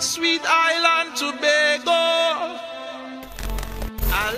sweet island Tobago. I